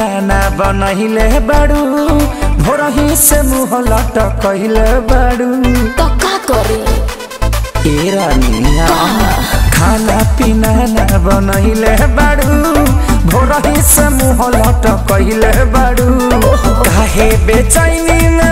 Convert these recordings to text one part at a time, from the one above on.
बनहिले बाड़ू। भोरही से मुँह लटकहिले बाड़ू। तो का करे। ए रानिया खाना पीना ना बनहिले बाड़ू। भोरही से मुँह लटक बाड़ू। काहे बेचैनी में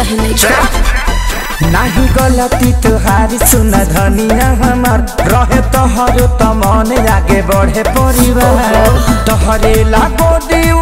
बुझत कहे नहीं गलती तुहारी सुन धनिया हमार। रहे तोहर तमन मन आगे बढ़े परिवार। तोहरे लागो दी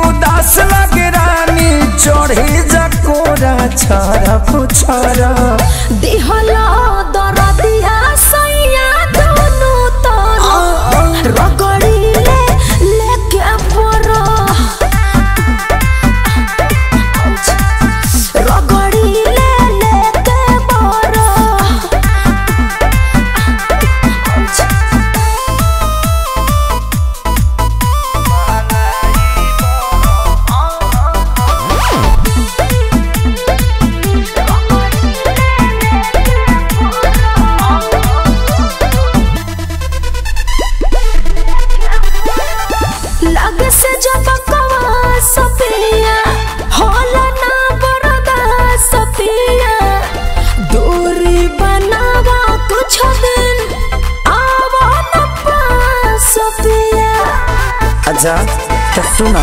अच्छा तो सुनो।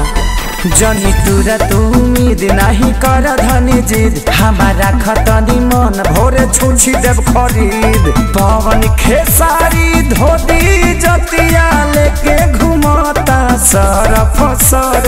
जनी तुरा उम्मीद नहीं कर धनी जिद। हमारा खतनी मन भोरे छुछी देव खरीद पवन खेसारी धोती, जतिया लेके घुमाता सरफ सर।